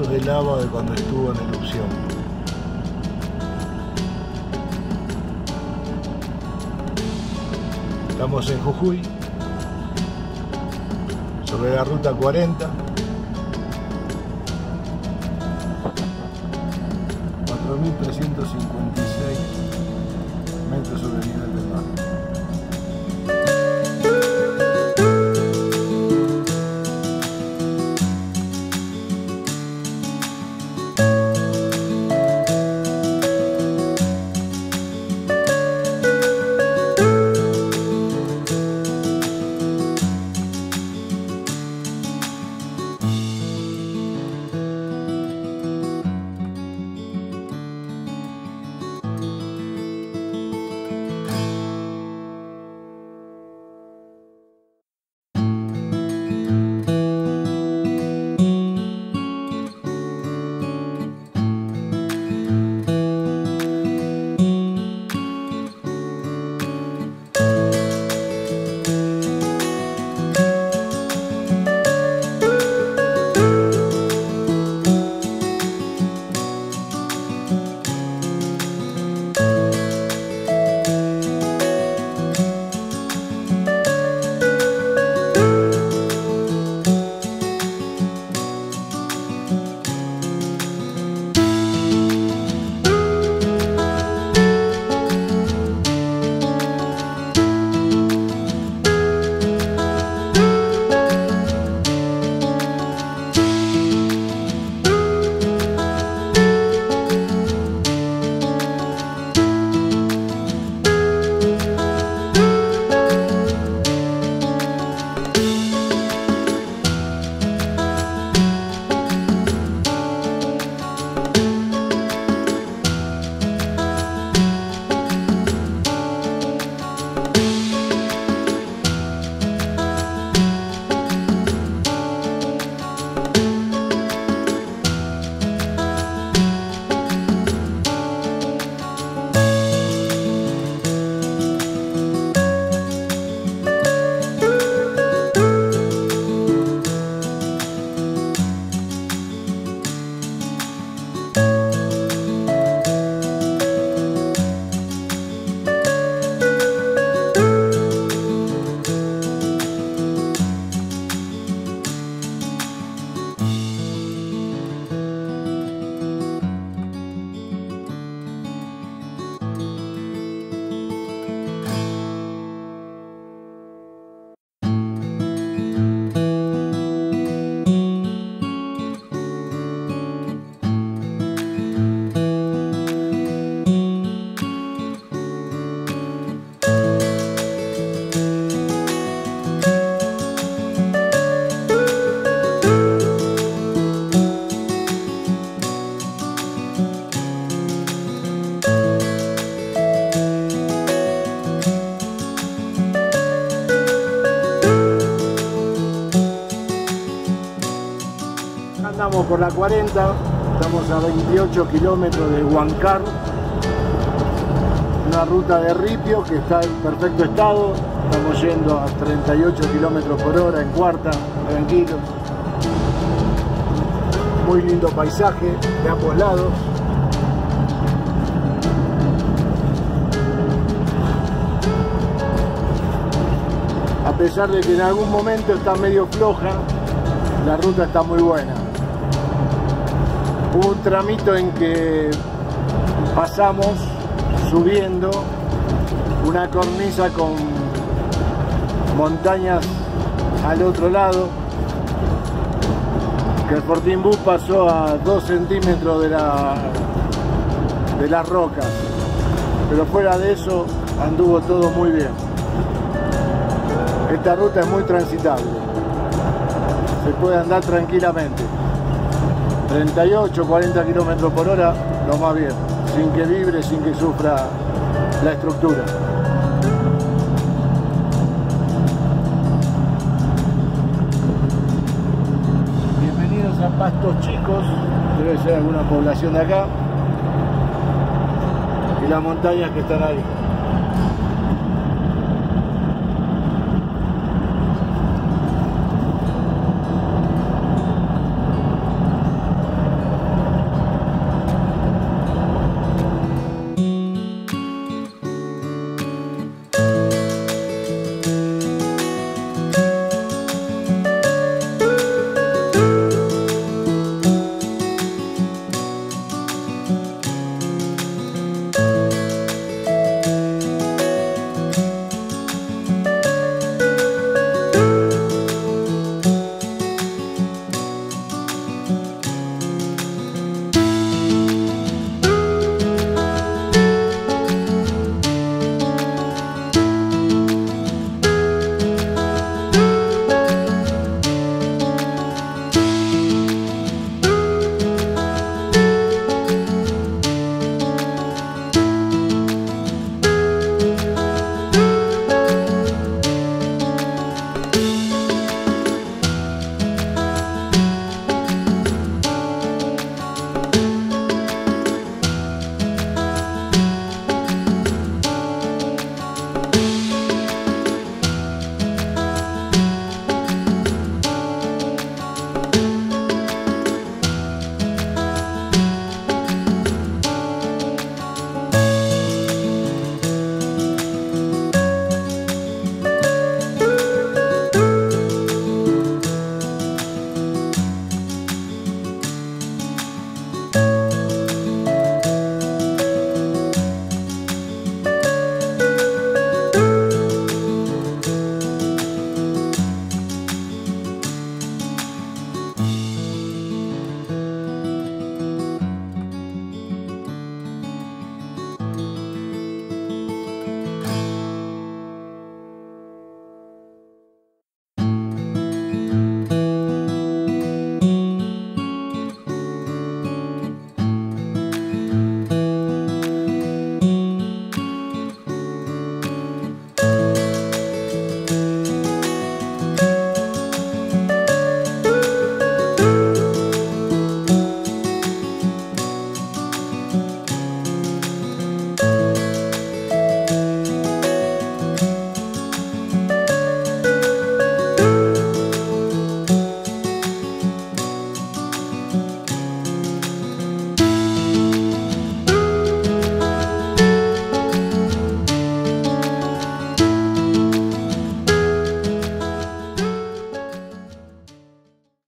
brazos de lava de cuando estuvo en erupción. Estamos en Jujuy, sobre la ruta 40. 4.356 metros sobre el nivel del mar. Por la 40, estamos a 28 kilómetros de Huancar, una ruta de ripio que está en perfecto estado, estamos yendo a 38 kilómetros por hora en cuarta, tranquilos. Muy lindo paisaje de ambos lados. A pesar de que en algún momento está medio floja, la ruta está muy buena. Hubo un tramito en que pasamos subiendo una cornisa con montañas al otro lado, que el Fortín Bus pasó a 2 centímetros de la de las rocas, pero fuera de eso anduvo todo muy bien. Esta ruta es muy transitable, se puede andar tranquilamente. 38, 40 kilómetros por hora, lo más bien, sin que vibre, sin que sufra la estructura. Bienvenidos a Pastos Chicos, debe ser alguna población de acá, y las montañas que están ahí.